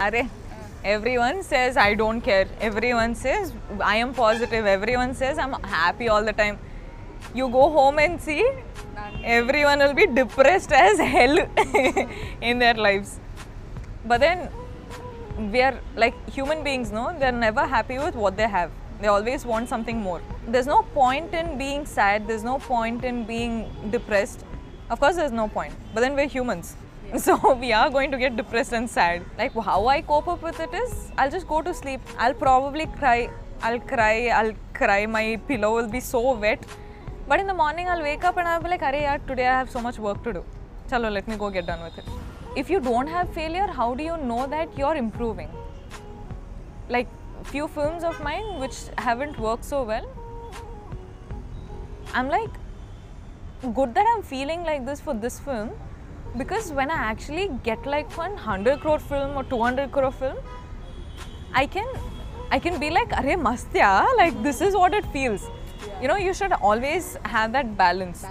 Are everyone says I don't care. Everyone says I am positive. Everyone says I'm happy all the time. You go home and see, everyone will be depressed as hell in their lives. But then we are like human beings, no? They're never happy with what they have. They always want something more. There's no point in being sad. There's no point in being depressed. Of course, there's no point. But then we're humans. So we are going to get depressed and sad. Like how I cope up with it is I'll just go to sleep. I'll probably cry. I'll cry. I'll cry. My pillow will be so wet. But in the morning I'll wake up and I'll be like, Arey yaar, today I have so much work to do. Chalo, let me go get done with it. If you don't have failure, how do you know that you're improving? Like few films of mine which haven't worked so well, I'm like, good that I'm feeling like this for this film because when I actually get like one 100 crore film or 200 crore film, I can I can be like, Arey mast yaar, like this is what it feels. You know, you should always have that balance.